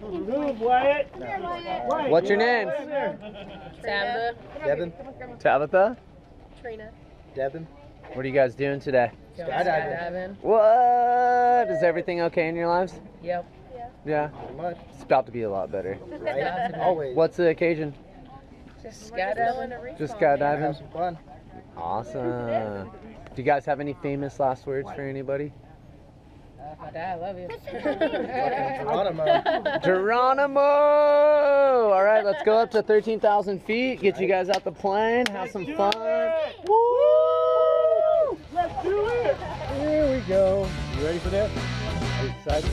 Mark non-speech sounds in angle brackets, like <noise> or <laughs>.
Move, Wyatt. Wyatt. What's your name? names? out of there. Tabitha. Devin, Tabitha? Treina. Devin. What are you guys doing today? Skydiving. What? Is everything okay in your lives? Yep. Yeah. Pretty much. It's about to be a lot better. Right? Always. What's the occasion? Just skydiving. Just Have skydiving? some fun. Awesome. Do you guys have any famous last words for anybody? Dad, I love you. Geronimo. <laughs> Geronimo! All right, let's go up to 13,000 feet, get you guys out the plane, have some fun. Woo! Let's do it. Here we go. You ready for this? Are you excited?